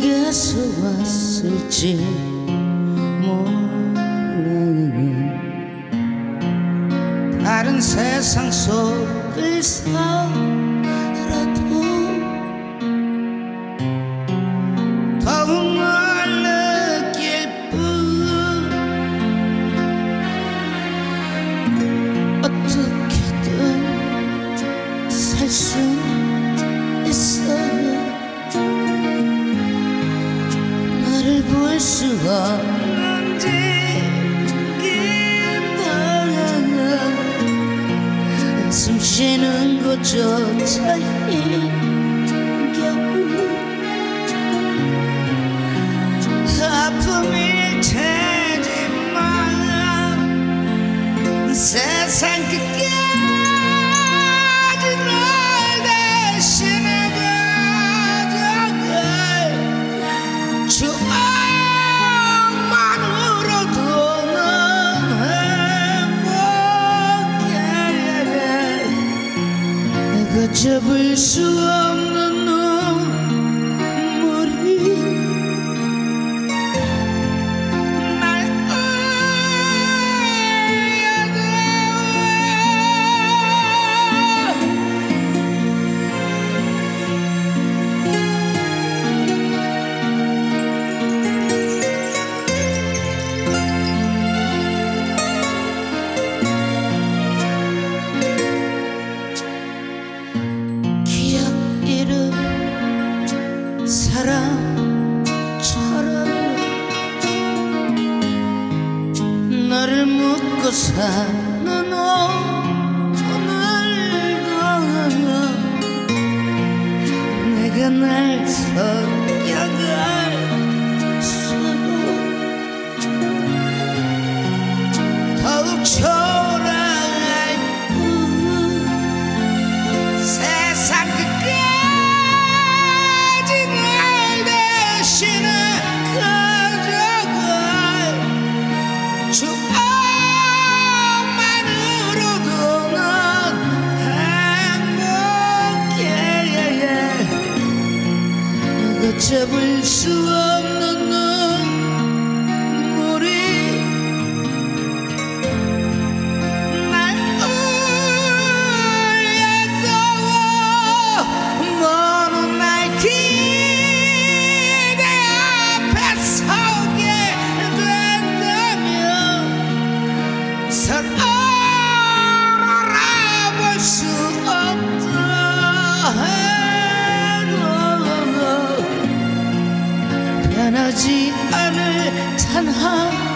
내게서 왔을지 몰라요 다른 세상 속을 살 볼 수 없는지 힘들어 숨 쉬는 것조차 힘겨워 Cebul şu amnın 사람처럼 너를 묻고 사 잡을 수 없는 눈물이 날 울려도 먼날 기대 앞에 서게 된다면 서로 변하지 않을 단한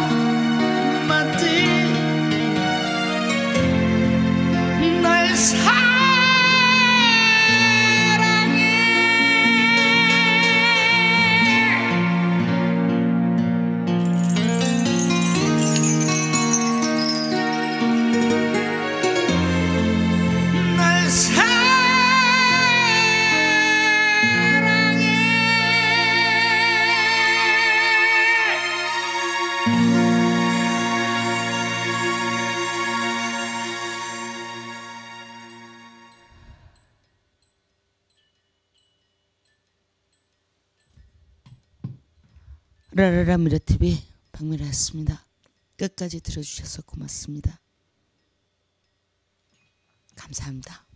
라라라 미라TV 박미라였습니다. 끝까지 들어주셔서 고맙습니다. 감사합니다.